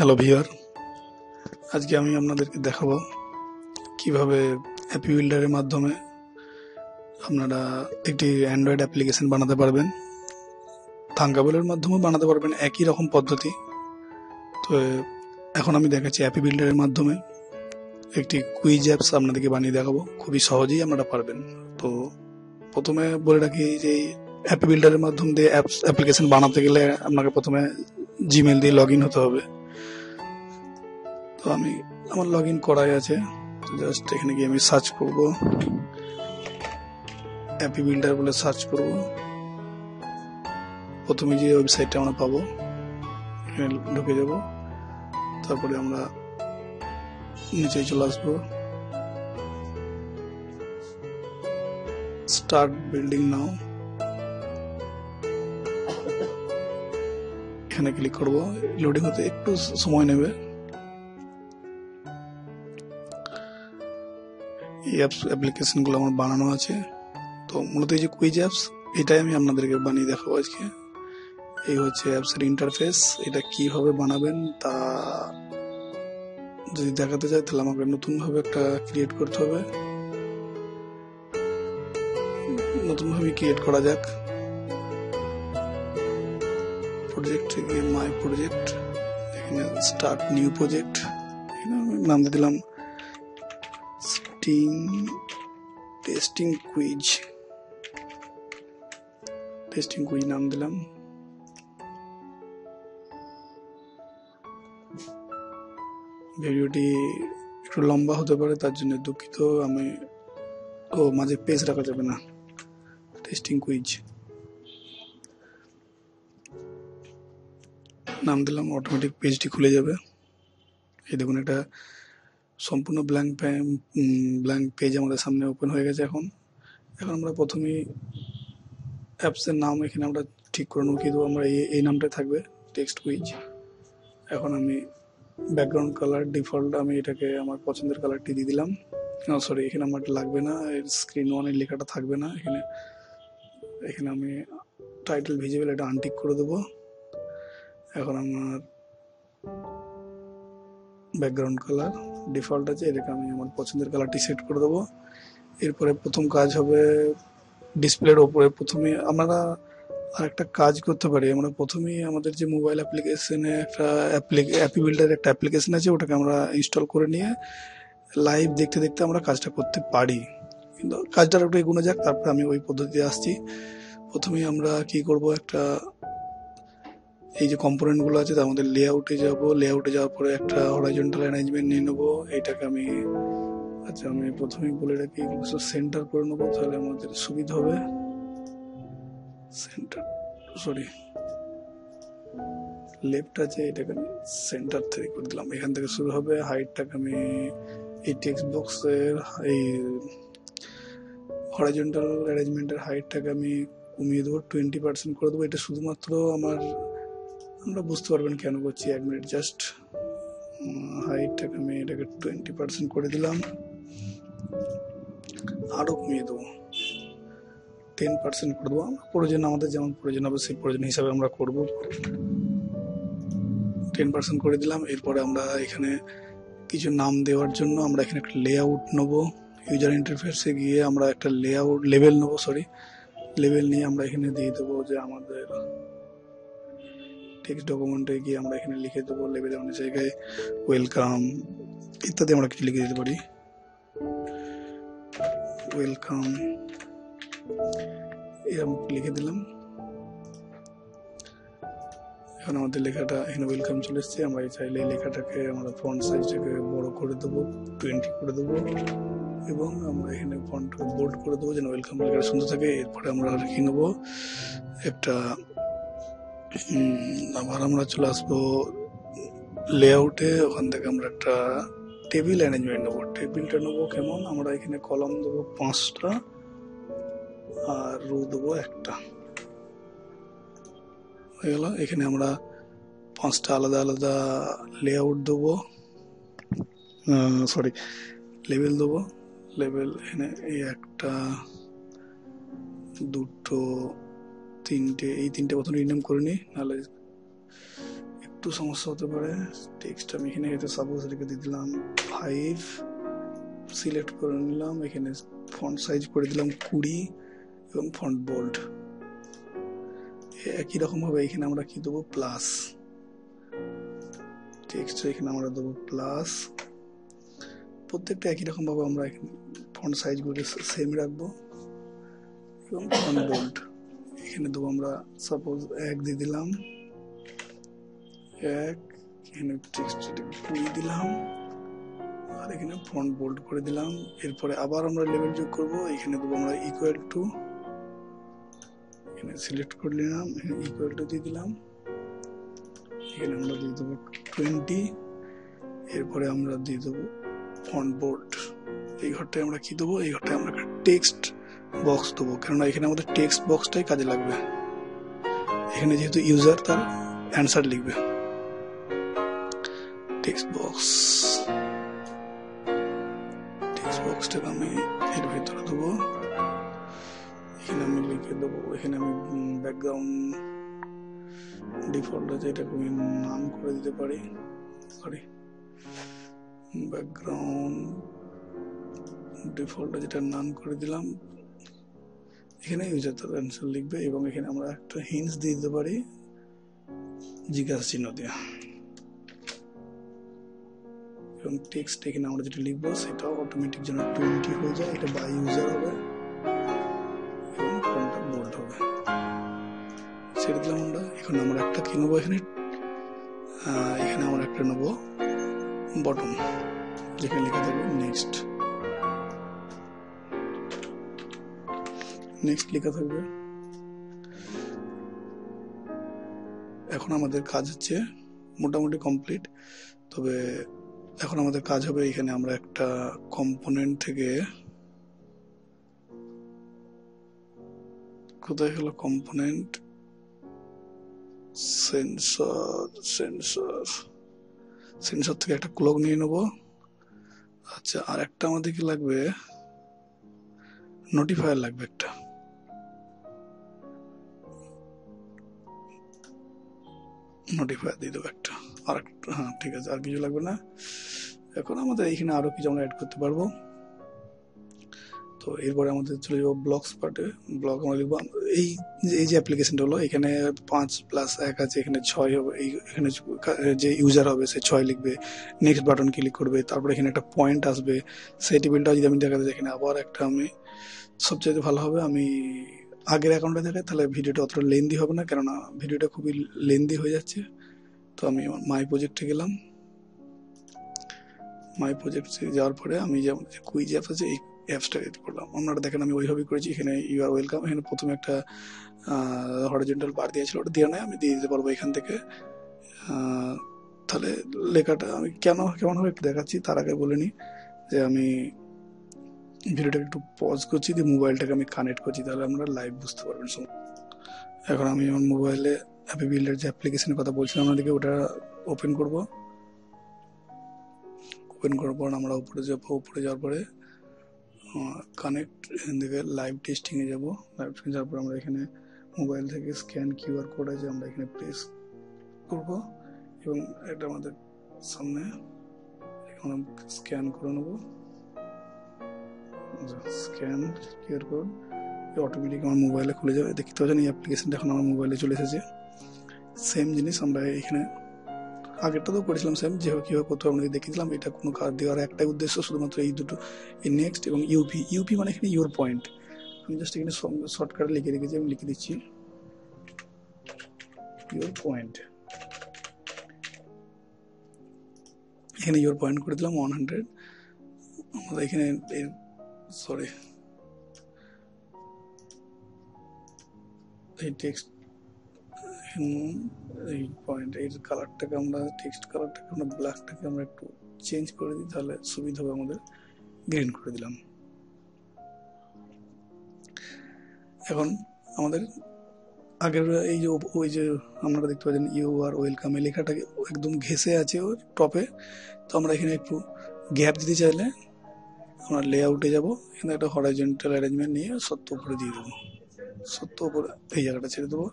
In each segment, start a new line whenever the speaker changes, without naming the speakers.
Hello viewer আজকে আমি আপনাদেরকে দেখাবো কীভাবে অ্যাপি বিল্ডারের মাধ্যমে আপনারা একটি অ্যান্ড্রয়েড অ্যাপ্লিকেশন বানাতে পারবেন। থাঙ্কাবেলের মাধ্যমেও বানাতে পারবেন একই রকম পদ্ধতি। তো, এখন আমি দেখাচ্ছি অ্যাপি বিল্ডারের মাধ্যমে একটি কুইজ অ্যাপস আপনাদেরকে বানিয়ে দেখাবো। খুবই সহজেই আপনারা পারবেন। তো, প্রথমে বলে রাখি যে অ্যাপি বিল্ডারের মাধ্যম দিয়ে অ্যাপস অ্যাপ্লিকেশন বানাতে গেলে আপনাকে প্রথমে জিমেল দিয়ে লগ ইন হতে হবে। তো আমি আমার লগ ইন করাই আছে। জাস্ট এখানে গিয়ে আমি সার্চ করব। অ্যাপি বিল্ডার বলে সার্চ করব। প্রথমে যে ওয়েবসাইটটা আমরা পাবো, এখানে ঢুকে যাব। তারপরে আমরা নিচে চলে আসব। স্টার্ট বিল্ডিং নাও এখানে ক্লিক করব। লোডিং হতে একটু সময় নেবে। এই অ্যাপস অ্যাপ্লিকেশনগুলো আমার বানানো আছে। তো মূলত এই যে কুইজ অ্যাপস এটাই আমি আপনাদেরকে বানিয়ে দেখাবো আজকে। এই হচ্ছে অ্যাপসের ইন্টারফেস এটা কীভাবে বানাবেন তা যদি দেখাতে চাই তাহলে আমাকে নতুনভাবে একটা ক্রিয়েট করতে হবে। নতুনভাবে ক্রিয়েট করা যাক। প্রজেক্ট মাই প্রজেক্ট এখানে স্টার্ট নিউ প্রজেক্ট নাম দিয়ে দিলাম স্টিং টেস্টিং কুইজ টেস্টিং কুইজ নাম দিলাম ভিডিওটি একটু লম্বা হতে পারে, তার জন্য দুঃখিত। আমি ও মাঝে পেজ রাখা যাবে না। টেস্টিং কুইজ নাম দিলাম অটোমেটিক পেজটি খুলে যাবে। এই দেখুন এটা সম্পূর্ণ ব্ল্যাঙ্ক ব্ল্যাঙ্ক পেজ আমাদের সামনে ওপেন হয়ে গেছে এখন। এখন আমরা প্রথমেই অ্যাপসের নাম এখানে আমরা ঠিক করে নেব কিন্তু আমরা এই এই নামটাই থাকবে টেক্সট কুইজ এখন আমি ব্যাকগ্রাউন্ড কালার ডিফল্ট আমি এটাকে আমার পছন্দের কালারটি দিয়ে দিলাম। সরি এখানে আমার লাগবে না। এর স্ক্রিন ওয়ানের লেখাটা থাকবে না। এখানে এখানে আমি টাইটেল ভিজিবল এটা আনটিক করে দেবো। এখন আমার ব্যাকগ্রাউন্ড কালার ডিফল্ট আছে, এটাকে আমি আমার পছন্দের কালারটি সেট করে দেবো। এরপরে প্রথম কাজ হবে ডিসপ্লের ওপরে। প্রথমে আমরা আর একটা কাজ করতে পারি, আমরা প্রথমেই আমাদের যে মোবাইল অ্যাপ্লিকেশনে একটা অ্যাপি বিল্ডার একটা অ্যাপ্লিকেশন আছে, ওটাকে আমরা ইনস্টল করে নিয়ে লাইভ দেখতে দেখতে আমরা কাজটা করতে পারি। কিন্তু কাজটার একটু এগোনো যাক, তারপরে আমি ওই পদ্ধতিতে আসছি। প্রথমেই আমরা কি করব, একটা এই যে কম্পোনেন্টগুলো আছে, তার মধ্যে লেআউটে যাব। লেআউটে যাওয়ার পরে একটা হরাইজন্টাল অ্যারেঞ্জমেন্ট নিয়ে নেব। এইটাকে আমি আচ্ছা আমি প্রথমেই বলে রাখি সব সেন্টার করে নেব, তাহলে আমাদের সুবিধা হবে। সেন্টার সরি লেফট আছে, এটাকে আমি সেন্টার থেকে করে দিলাম। এখান থেকে শুরু হবে হাইটটাকে আমি এই টেক্সট বক্সের এই হরাইজন্টাল অ্যারেঞ্জমেন্টের হাইটটাকে আমি কমিয়ে দেবো টোয়েন্টি পার্সেন্ট করে দেবো। এটা শুধুমাত্র আমার আমরা বুঝতে পারবেন কেন করছি এক মিনিট জাস্ট হাইটটাকে আমি এটাকে টোয়েন্টি পার্সেন্ট করে দিলাম। আরও কমিয়ে দেবো। টেন পার্সেন্ট করে দেবো। আমরা প্রয়োজন, আমাদের যেমন প্রয়োজন হবে সেই প্রয়োজন হিসাবে আমরা করব। টেন পার্সেন্ট করে দিলাম। এরপরে আমরা এখানে কিছু নাম দেওয়ার জন্য আমরা এখানে একটা লেআউট নেব। ইউজার ইন্টারফেসে গিয়ে আমরা একটা লেআউট লেভেল নেব সরি লেভেল নিয়ে আমরা এখানে দিয়ে দেবো যে আমাদের টেক্সট ডকুমেন্টে গিয়ে আমরা এখানে লিখে দেবো লেভেলে অনেক জায়গায় ওয়েলকাম ইত্যাদি আমরা কিছু লিখে দিতে পারি। ওয়েলকাম এরকম লিখে দিলাম। এখন আমাদের লেখাটা এখানে ওয়েলকাম চলে এসছে। আমরা চাইলে লেখাটাকে আমরা ফন্ট সাইজটাকে বড় করে দেবো টোয়েন্টি করে দেবো এবং আমরা এখানে ফন্টটাকে বোল্ড করে দেবো যেন ওয়েলকাম লেখাটা সুন্দর থাকে। এরপরে আমরা লিখে নেব? একটা আবার আমরা চলে আসব লেআউটে ওখান থেকে আমরা একটা টেবিল অ্যারেঞ্জমেন্ট নেব। টেবিলটা নেব কেমন? আমরা এখানে কলম দেবো পাঁচটা আর রু দেবো একটা। হয়ে গেল। এখানে আমরা পাঁচটা আলাদা আলাদা লেআউট দেবো। সরি লেভেল দেবো। লেভেল এখানে এই একটা, দুটো তিনটে, এই তিনটে প্রথম রিনেম করে নিই, নাহলে একটু সমস্যা হতে পারে। টেক্সট আমি এখানে হয়তো সাপোজ রেখে দিয়ে দিলাম ফাইভ সিলেক্ট করে নিলাম, এখানে ফন্ট সাইজ করে দিলাম কুড়ি এবং ফন্ট বোল্ড একই রকম ভাবে এখানে আমরা কি দেবো? প্লাস টেক্সট এখানে আমরা দেবো প্লাস প্রত্যেকটা একই রকম ভাবে আমরা এখানে ফন্ট সাইজগুলো সেম রাখব এবং ফন্ট বোল্ড এখানে দেবো আমরা সাপোজ এক দিয়ে দিলাম। এক, এখানে টেক্সট কুড়ি দিলাম। আর এখানে ফন্ট বোল্ড করে দিলাম। এরপরে আবার আমরা লেভেল যোগ করব। এখানে দেবো আমরা ইকুয়াল টু এখানে সিলেক্ট করে নিলাম এখানে ইকুয়াল টু দিয়ে দিলাম। এখানে আমরা দিয়ে দেবো টোয়েন্টি এরপরে আমরা দিয়ে দেবো ফন্ট বোর্ড এই ঘরটায় আমরা কি দেবো? এই ঘরটায় আমরা টেক্সট বক্স দেবো। কেননা এখানে আমাদের টেক্সট বক্সটাই কাজে লাগবে। এখানে যেহেতু ইউজার তার অ্যান্সার লিখবে। টেক্সট বক্স টেক্সট বক্সটাকে আমি এর ভিতরে দেবো। এখানে আমি লিখে দেবো। এখানে আমি ব্যাকগ্রাউন্ড ডিফল্ট আছে, এটাকে আমি নাম করে দিতে পারি। সরি ব্যাকগ্রাউন্ড ডিফল্ট যেটা নাম করে দিলাম। এখানে ইউজার তার অ্যান্সার লিখবে এবং এখানে আমরা একটা হিন্স দিয়ে দিতে পারি। জিজ্ঞাসা চিহ্ন দিয়ে। এবং টেক্সট এখানে আমরা যেটা লিখব সেটা অটোমেটিক যেন টোয়েন্টি হয়ে যায়, এটা বাই ইউজার হবে। এবং ফোনটা বোল্ড হবে। ছেড়ে দিলাম আমরা। এখন আমরা একটা কি নেব এখানে? এখানে আমরা একটা নেব বটম যেখানে লিখে থাকবে নেক্সট নেক্সট লেখা থাকবে। এখন আমাদের কাজ হচ্ছে মোটামুটি কমপ্লিট তবে এখন আমাদের কাজ হবে এখানে আমরা একটা কম্পোনেন্ট থেকে কোথায় হলো কম্পোনেন্ট সেন্সর সেন্সর সেন্সর থেকে একটা ক্লক নিয়ে নেব। আচ্ছা আর একটা আমাদের কি লাগবে? নোটিফায়ার লাগবে একটা। নোটিফায়ার দিয়ে দেবো একটা। আর একটা হ্যাঁ ঠিক আছে, আর কিছু লাগবে না। এখন আমাদের এখানে আরও কিছু আমরা অ্যাড করতে পারব। তো এরপরে আমাদের চলে যাব ব্লগস পার্টে ব্লগ আমরা লিখব এই এই যে অ্যাপ্লিকেশনটা হলো, এখানে পাঁচ প্লাস এক আছে, এখানে ছয় হবে, এই এখানে যে ইউজার হবে, সে ছয় লিখবে। নেক্সট বাটন ক্লিক করবে, তারপরে এখানে একটা পয়েন্ট আসবে। সেই টেবিলটা যদি আমি দেখাতে এখানে আবার একটা আমি সবচেয়ে ভালো হবে, আমি আগের অ্যাকাউন্টে দেখাই তাহলে ভিডিওটা অতটা লেন্দি হবে না, কেননা ভিডিওটা খুবই লেন্দি হয়ে যাচ্ছে। তো আমি মাই প্রজেক্টে গেলাম। মাই প্রজেক্টে যাওয়ার পরে আমি যেমন কুইজ অ্যাপ আছে, এই অ্যাপসটা এড করলাম। আপনারা দেখেন, আমি ওইভাবেই করেছি, এখানে ইউ আর ওয়েলকাম এখানে প্রথমে একটা হরিজেন্টাল বার দিয়েছিল, ওটা দিয়ে নেয় আমি দিয়ে দিতে পারব এখান থেকে। তাহলে লেখাটা আমি কেন কেমন হবে একটু দেখাচ্ছি, তার আগে বলে নিই যে আমি ভিডিওটাকে একটু পজ করছি, দিয়ে মোবাইলটাকে আমি কানেক্ট করছি, তাহলে আমরা লাইভ বুঝতে পারবেন। এখন আমি আমার মোবাইলে হ্যাপি বিল্ডের যে অ্যাপ্লিকেশনের কথা বলছিলাম আপনাদেরকে ওটা ওপেন করব। ওপেন করার পর আমরা উপরে যাব, উপরে যাওয়ার পরে কানেক্ট এখান থেকে লাইভ টেস্টিংয়ে যাব। লাইভ টেস্টিং যাওয়ার পর আমরা এখানে মোবাইল থেকে স্ক্যান কিউআর কোড আছে আমরা এখানে প্রেস করব, এবং এটা আমাদের সামনে আমরা স্ক্যান করে নেব। স্ক্যান কিউআর কোড অটোমেটিক আমার মোবাইলে খুলে যাবে। দেখতে পাচ্ছেন এই অ্যাপ্লিকেশনটা এখন আমার মোবাইলে চলে এসেছে। সেম জিনিস আমরা এখানে আগেরটা তো করেছিলাম সেম যেভাবে কীভাবে করতে আপনাদের দেখিয়েছিলাম এটা কোনো কাজ দেওয়ার একটাই উদ্দেশ্য, শুধুমাত্র এই দুটো, এই নেক্সট এবং ইউপি ইউপি মানে এখানে ইউর পয়েন্ট আমি জাস্ট এখানে শর্টকাটে লিখে রেখেছি, আমি লিখে দিচ্ছি। ইউর পয়েন্ট এখানে ইউর পয়েন্ট করে দিলাম ওয়ান হান্ড্রেড আমাদের এখানে সরি এই টেক্সট এই পয়েন্ট এর কালারটাকে আমরা টেক্সট কালারটাকে আমরা ব্ল্যাকটাকে আমরা একটু চেঞ্জ করে দিই, তাহলে সুবিধা হবে আমাদের। গ্রিন করে দিলাম। এখন আমাদের আগের, এই যে, ওই যে আপনারা দেখতে পাচ্ছেন ইউ আর ওয়েলকাম এই লেখাটাকে একদম ঘেসে আছে ওর টপে তো আমরা এখানে একটু গ্যাপ দিতে চাইলে আমরা লে আউটে যাব, এখানে একটা হরাইজেন্টাল অ্যারেঞ্জমেন্ট নিয়ে সত্য উপরে দিয়ে দেবো। সত্য উপরে এই জায়গাটা ছেড়ে দেবো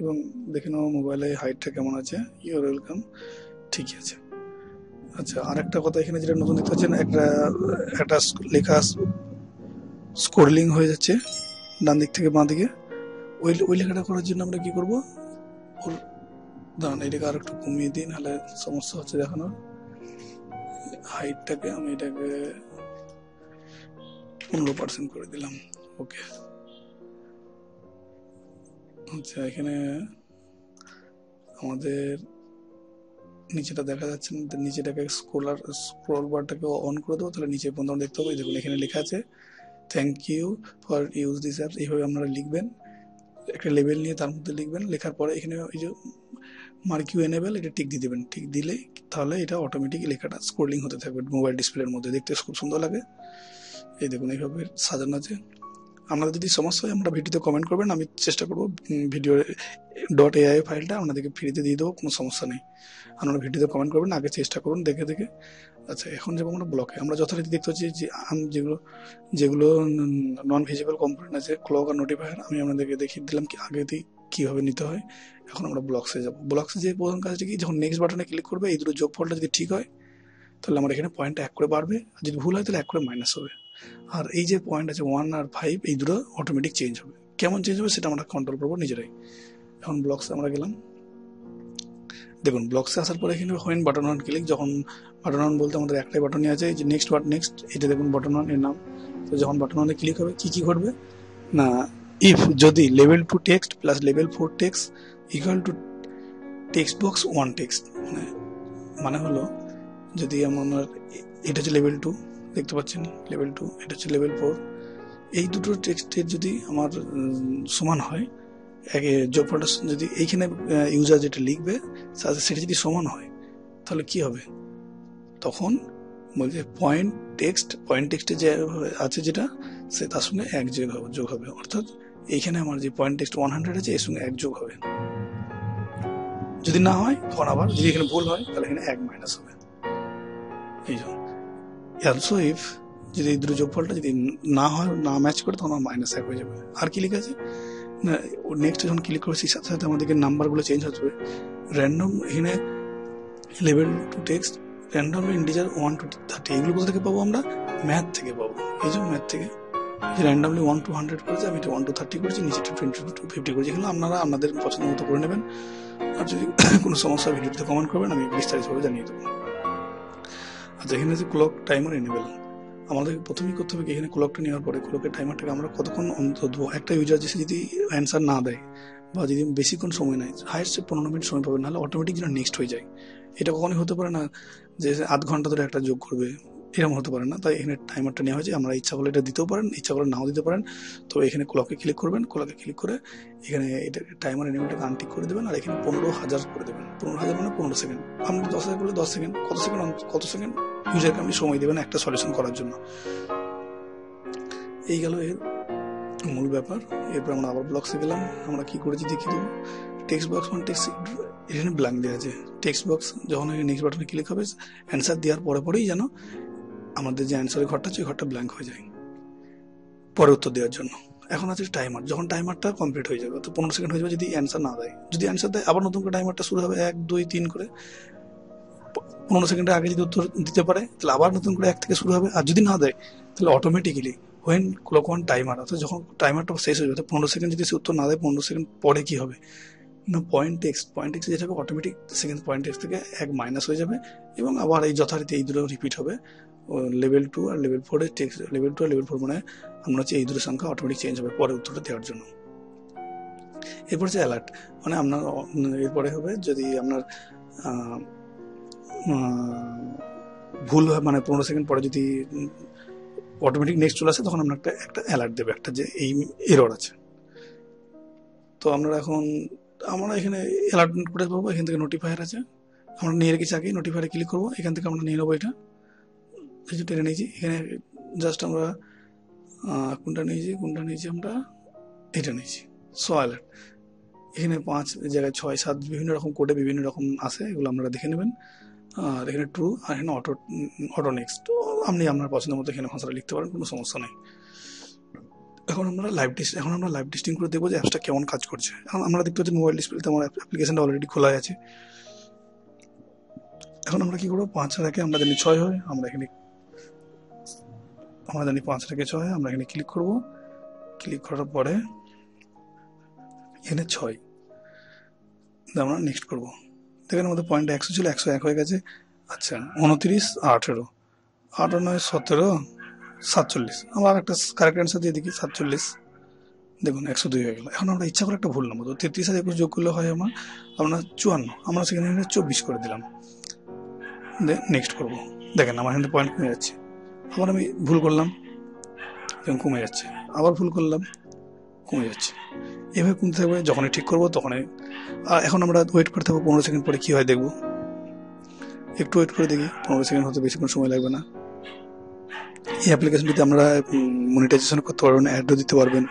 এবং দেখে নাও মোবাইলে হাইটটা কেমন আছে। ইউর ওয়েলকাম ঠিকই আছে। আচ্ছা আর একটা কথা এখানে যেটা নতুন দেখতে পাচ্ছেন, একটা একটা লেখা স্কোরলিং হয়ে যাচ্ছে ডান দিক থেকে বাঁ দিকে। ওই ওই লেখাটা করার জন্য আমরা কি করব? ওর, দাঁড়ান, এটাকে আর একটু কমিয়ে দিই, নাহলে সমস্যা হচ্ছে দেখানোর। হাইটটাকে আমি এটাকে পনেরো পার্সেন্ট করে দিলাম। ওকে আচ্ছা এখানে আমাদের নিচেটা দেখা যাচ্ছে না নিচেটাকে স্ক্রোলার স্ক্রল বারটাকে অন করে দেবো, তাহলে নিচে পর্যন্ত দেখতে হবে। দেখুন, এখানে লেখা আছে thank you for use this apps এইভাবে আপনারা লিখবেন, একটা লেভেল নিয়ে তার মধ্যে লিখবেন, লেখার পরে এখানে এই যে মার্কিউ এনেবেল এটা টিক দিয়ে দেবেন। টিক দিলে তাহলে এটা অটোমেটিক লেখাটা স্ক্রোলিং হতে থাকবে মোবাইল ডিসপ্লের মধ্যে। দেখতে খুব সুন্দর লাগে। এই দেখুন, এইভাবে সাজানো আছে। আপনাদের যদি সমস্যা হয়, আমরা ভিডিওতে কমেন্ট করবেন। আমি চেষ্টা করব ভিডিও ডট এআই ফাইলটা আপনাদেরকে ফ্রিতে দিয়ে দেবো, কোনো সমস্যা নেই। আপনারা ভিডিওতে কমেন্ট করবেন, আগে চেষ্টা করুন, দেখে দেখে। আচ্ছা এখন যাব আমরা ব্লকে আমরা যথারীতি দেখতে পাচ্ছি যে যেগুলো যেগুলো নন ভিজিবল কম্পোনেন্ট আছে ক্লক আর নোটিফায়ার আমি আপনাদেরকে দেখিয়ে দিলাম কি, আগে দিয়ে কীভাবে নিতে হয়। এখন আমরা ব্লকসে যাব। ব্লকসে যে প্রধান কাজটা কি, যখন নেক্সট বাটনে ক্লিক করবে, এই দুটো যোগফলটা যদি ঠিক হয়, তাহলে আমার এখানে পয়েন্টটা এক করে বাড়বে। আর যদি ভুল হয়, তাহলে এক করে মাইনাস হবে। আর এই যে পয়েন্ট আছে ওয়ান আর ফাইভ এই দুটো অটোমেটিক চেঞ্জ হবে। কেমন চেঞ্জ হবে সেটা আমরা কন্ট্রোল করব নিজেরাই। এখন ব্লকসে আমরা গেলাম। দেখুন ব্লকসে আসার পরে এখানে হোয়েন বাটন অন ক্লিক যখন বাটন অন বলতে আমাদের একটাই বাটনই আছে যে নেক্সট বাট নেক্সট এটা দেখুন বাটন অন এর নাম। তো যখন বাটন অনে ক্লিক হবে, কী কী ঘটবে? না ইফ যদি level two text plus level four text equal to text box one text মানে মানে হলো যদি আমার, এটা হচ্ছে লেভেল টু দেখতে পাচ্ছেন লেভেল টু এটা হচ্ছে লেভেল ফোর এই দুটো টেক্সটের যদি আমার সমান হয়, একে যোগফলটা যদি এইখানে ইউজার যেটা লিখবে তাতে সেটা যদি সমান হয়, তাহলে কি হবে? তখন বলছে পয়েন্ট টেক্সট পয়েন্ট টেক্সটে যে আছে যেটা, সে তার সঙ্গে এক যোগ হবে যোগ হবে। অর্থাৎ এইখানে আমার যে পয়েন্ট টেক্সট ওয়ান হান্ড্রেড আছে, এর সঙ্গে এক যোগ হবে। যদি না হয়, তখন আবার যদি এখানে ভুল হয়, তাহলে এখানে এক মাইনাস হবে। এই জন্য। অলসো ইফ যদি দুটো যোগফলটা যদি না হয়, না ম্যাচ করে, তখন মাইনাস এক হয়ে যাবে। আর কি লেখা আছে না নেক্সট যখন ক্লিক করেছি, সাথে সাথে আমাদেরকে নাম্বারগুলো চেঞ্জ হচ্ছে। র্যান্ডম এখানে level two text random integer one to thirty এগুলো কোথা থেকে পাবো আমরা? ম্যাথ থেকে পাবো। এই যে ম্যাথ থেকে। র্যান্ডমলি ওয়ান টু হান্ড্রেড করেছে, আমি এটা ওয়ান টু থার্টি করেছি নিচেটা টোয়েন্টি টু ফিফটি করেছি। এগুলো আপনারা আপনাদের পছন্দ মতো করে নেবেন। আর যদি কোনো সমস্যা ভিডিওতে কমেন্ট করবেন, আমি বিস্তারিতভাবে জানিয়ে দেবো। আচ্ছা এখানে যে ক্লক টাইমার এনেবেল আমাদের প্রথমেই করতে হবে এখানে ক্লকটা নেওয়ার পরে ক্লকের টাইমারটাকে আমরা কতক্ষণ অন্তত দেবো একটা ইউজার যদি অ্যান্সার না দেয় বা যদি বেশিক্ষণ সময় নেয় হায়েস্ট পনেরো মিনিট সময় পাবে, নাহলে অটোমেটিক যেন নেক্সট হয়ে যায়। এটা কখনোই হতে পারে না যে আধ ঘণ্টা ধরে একটা যোগ করবে। এরকম হতে পারে না। তাই এখানে টাইমারটা নেওয়া হয়েছে। আমরা ইচ্ছা করলে এটা দিতেও পারেন, ইচ্ছা করলে নাও দিতে পারেন। তো এখানে ক্লকে ক্লিক করবেন ক্লকে ক্লিক করে এখানে এটা টাইমার এনিমেলটাকে আনটিক করে দেবেন আর এখানে পনেরো হাজার করে দেবেন। পনেরো হাজার মানে পনেরো সেকেন্ড আপনি দশ হাজার করলে দশ সেকেন্ড কত সেকেন্ড কত সেকেন্ড ইউজারকে আপনি সময় দেবেন একটা সলিউশন করার জন্য। এই গেল এর মূল ব্যাপার। এরপর আমরা আবার ব্লকসে গেলাম। আমরা কি করেছি দেখিয়ে দেবো। টেক্সট বক্স মানে টেক্সট এখানে ব্ল্যাঙ্ক দেওয়া আছে। টেক্সট বক্স যখন নেক্সট বাটনে ক্লিক হবে অ্যান্সার দেওয়ার পরে পরেই যেন আমাদের যে অ্যান্সারের ঘরটা ওই ঘরটা ব্ল্যাঙ্ক হয়ে যায়। পরে উত্তর দেওয়ার জন্য। এখন আছে টাইমার যখন টাইমারটা কমপ্লিট হয়ে যাবে, তো পনেরো সেকেন্ড হয়ে যাবে যদি অ্যান্সার না দেয়। যদি অ্যান্সার দেয়, আবার নতুন করে টাইমারটা শুরু হবে এক, দুই, তিন করে। পনেরো সেকেন্ডের আগে যদি উত্তর দিতে পারে, তাহলে আবার নতুন করে এক থেকে শুরু হবে। আর যদি না দেয়, তাহলে automatically when clock one timer অর্থাৎ যখন টাইমারটা শেষ হয়ে যাবে, তো পনেরো সেকেন্ড যদি সে উত্তর না দেয়, পনেরো সেকেন্ড পরে কি হবে? না পয়েন্ট টেক্সট পয়েন্ট টেক্সট যেটা হবে অটোমেটিক সেকেন্ড পয়েন্ট টেক্সট থেকে এক মাইনাস হয়ে যাবে এবং আবার এই যথারীতি এই দুটো রিপিট হবে। লেভেল টু আর লেভেল ফোরের টেক্সট লেভেল টু আর লেভেল ফোর মানে আমরা হচ্ছে এই দুটো সংখ্যা অটোমেটিক চেঞ্জ হবে পরে উত্তরটা দেওয়ার জন্য। এরপর হচ্ছে অ্যালার্ট মানে আপনার এরপরে হবে যদি আপনার ভুল হয় মানে পনেরো সেকেন্ড পরে যদি অটোমেটিক নেক্সট চলে আসে, তখন আপনার একটা একটা অ্যালার্ট দেবে, একটা যে এই এরর আছে। তো আমরা এখন, আমরা এখানে অ্যালার্ট করে পাবো, এখান থেকে নোটিফায়ার আছে। আমরা নিয়ে রেখেছি আগে নোটিফায়ারে ক্লিক করব, এখান থেকে আমরা নিয়ে নেব এটা। যে টেনে নিয়েছি। এখানে জাস্ট আমরা কোনটা নিয়েছি কোনটা নিয়েছি আমরা, এটা নিয়েছি। সো এখানে পাঁচ জায়গায় ছয়, সাত বিভিন্ন রকম কোডে বিভিন্ন রকম আসে এগুলো আপনারা দেখে নেবেন। আর এখানে ট্রু আর এখানে অটো অটো নেক্সট তো আপনি আপনার পছন্দ মতো এখানে ভাষাটা লিখতে পারেন, কোনো সমস্যা নেই। এখন আমরা লাইভ টেস্ট এখন আমরা লাইভ টেস্টিং করে দেখব যে অ্যাপসটা কেমন কাজ করছে। এখন আমরা দেখতে পাচ্ছি মোবাইল ডিসপ্লেতে আমার অ্যাপ্লিকেশনটা অলরেডি খোলা আছে। এখন আমরা কি করব? পাঁচ রেখে আমরা জানি ছয় হয়, আমরা এখানে আমরা জানি পাঁচ রেখে ছয় আমরা এখানে ক্লিক করব। ক্লিক করার পরে এখানে ছয়। আমরা নেক্সট করব। দেখেন আমাদের পয়েন্ট একশো ছিল, একশো এক হয়ে গেছে। আচ্ছা উনত্রিশ, আঠেরো। আঠারো নয়, সতেরো, সাতচল্লিশ। আমরা আর একটা কারেক্ট অ্যান্সার দিয়ে দেখি, সাতচল্লিশ। দেখুন, একশো দুই হয়ে গেল। এখন আমরা ইচ্ছা করে একটা ভুল নেব তো তেত্রিশ আর একুশ যোগ করলে হয় আমার আপনার চুয়ান্ন। আমরা সেখানে চব্বিশ করে দিলাম। নেক্সট করব। দেখেন, আমার এখানে পয়েন্ট কমে যাচ্ছে। আবার আমি ভুল করলাম। এবং কমে যাচ্ছে। আবার ভুল করলাম, কমে যাচ্ছে। এভাবে কমতে থাকবে, যখনই ঠিক করব তখনই। আর এখন আমরা ওয়েট করতে থাকব পনেরো সেকেন্ড পরে কী হয় দেখব। একটু ওয়েট করে দেখি, পনেরো সেকেন্ড হতে বেশিক্ষণ সময় লাগবে না। এই অ্যাপ্লিকেশনটিতে আমরা মনিটাইজেশন করতে পারবেন অ্যাডও দিতে পারবেন।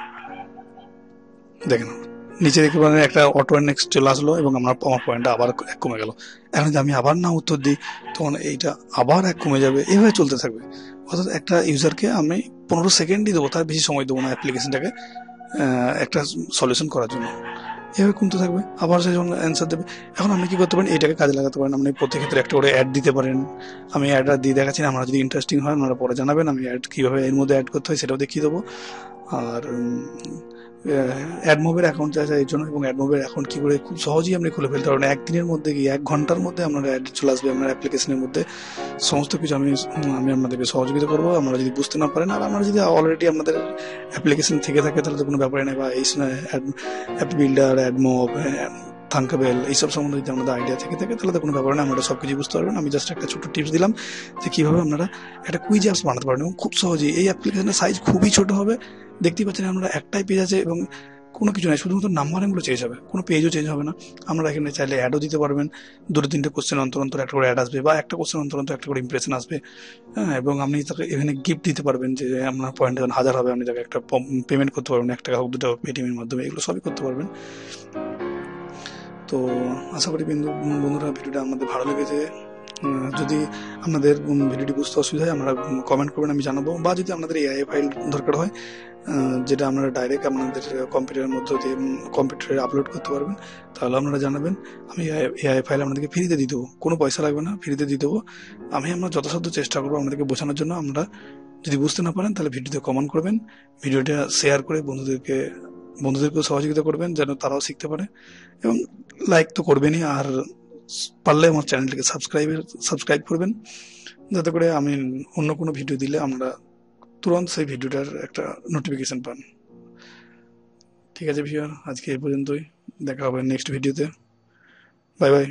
দেখেন নিচে দেখতে পারেন একটা অটো নেক্সট চলে আসলো এবং আমার আমার পয়েন্টটা আবার এক কমে গেল। এখন যদি আমি আবার না উত্তর দিই, তখন এইটা আবার এক কমে যাবে। এভাবে চলতে থাকবে। অর্থাৎ একটা ইউজারকে আমি পনেরো সেকেন্ডই দেবো, তার বেশি সময় দেবো না অ্যাপ্লিকেশনটাকে একটা সলিউশন করার জন্য। এভাবে কমতে থাকবে। আবার সে যখন অ্যান্সার দেবে, এখন আপনি কী করতে পারেন? এটাকে কাজে লাগাতে পারেন। আপনি প্রত্যেক ক্ষেত্রে একটা করে অ্যাড দিতে পারেন। আমি অ্যাডটা দিয়ে দেখাচ্ছি আমরা যদি ইন্টারেস্টিং হয়, আপনারা পরে জানাবেন। আমি অ্যাড কীভাবে এর মধ্যে অ্যাড করতে হয়, সেটাও দেখিয়ে দেবো। আর অ্যাডমোবের অ্যাকাউন্ট চাই এই জন্য এবং অ্যাডমোবের অ্যাকাউন্ট কী করে খুব সহজেই আপনি খুলে ফেলতে পারবেন একদিনের মধ্যে কি এক ঘণ্টার মধ্যে আপনার অ্যাড চলে আসবে আপনার অ্যাপ্লিকেশনের মধ্যে। সমস্ত কিছু আমি আমি আপনাদেরকে সহযোগিতা করব। আপনারা যদি বুঝতে না পারেন, আর আপনারা যদি অলরেডি আপনাদের অ্যাপ্লিকেশন থেকে থাকে, তাহলে তো কোনো ব্যাপারই নেই বা এই অ্যাপ বিল্ডার অ্যাডমোব থাঙ্কাবেল এইসব সম্বন্ধে যদি আমাদের আইডিয়া থেকে থাকে, তাহলে তো কোনো ব্যাপার না, আমরা সব কিছু বুঝতে পারবেন। আমি জাস্ট একটা ছোট টিপস দিলাম যে কীভাবে আপনারা একটা কুইজ অ্যাপস বানাতে পারেন এবং খুব সহজেই এই অ্যাপ্লিকেশনের সাইজ খুবই ছোট হবে। দেখতেই পাচ্ছেন আমরা একটাই পেজ আছে এবং কোনো কিছু নাই, শুধুমাত্র নাম্বারিংগুলো চেঞ্জ হবে। কোনো পেজও চেঞ্জ হবে না। আমরা এখানে চাইলে অ্যাডও দিতে পারবেন। দুটো তিনটে কোশ্চেন অন্তর অন্তর একটা করে অ্যাড আসবে বা একটা কোশ্চেন অন্তর অন্তর একটা করে ইমপ্রেশন আসবে। হ্যাঁ এবং আপনি তাকে এখানে গিফট দিতে পারবেন যে আপনার পয়েন্ট যখন হাজার হবে, আপনি তাকে একটা পেমেন্ট করতে পারবেন, এক টাকা হোক, দুটো পেটিএমের মাধ্যমে, এগুলো সবই করতে পারবেন। তো আশা করি বিন্দু, বন্ধুরা, ভিডিওটা আমাদের ভালো লেগেছে। যদি আপনাদের ভিডিওটি বুঝতে অসুবিধা হয়, আমরা কমেন্ট করবেন, আমি জানাব। বা যদি আপনাদের এআই ফাইল দরকার হয় যেটা আপনারা ডাইরেক্ট আপনাদের কম্পিউটারের মধ্যে দিয়ে কম্পিউটারে আপলোড করতে পারবেন, তাহলে আপনারা জানাবেন, আমি এআই ফাইল আপনাদেরকে ফ্রিতে দিয়ে দেবো। কোনো পয়সা লাগবে না, ফ্রিতে দিয়ে দেবো। আমি আমরা যথাসাধ্য চেষ্টা করব আপনাদেরকে বোঝানোর জন্য। আমরা যদি বুঝতে না পারেন, তাহলে ভিডিওতে কমেন্ট করবেন। ভিডিওটা শেয়ার করে বন্ধুদেরকে বন্ধুদেরকেও সহযোগিতা করবেন যেন তারাও শিখতে পারে। এবং লাইক তো করবেনই, আর পারলে আমার চ্যানেলটিকে সাবস্ক্রাইবের সাবস্ক্রাইব করবেন। যাতে করে আমি অন্য কোনো ভিডিও দিলে আমরা তুরন্ত সেই ভিডিওটার একটা নোটিফিকেশান পান। ঠিক আছে ভিওর আজকে এই পর্যন্তই। দেখা হবে নেক্সট ভিডিওতে বাই বাই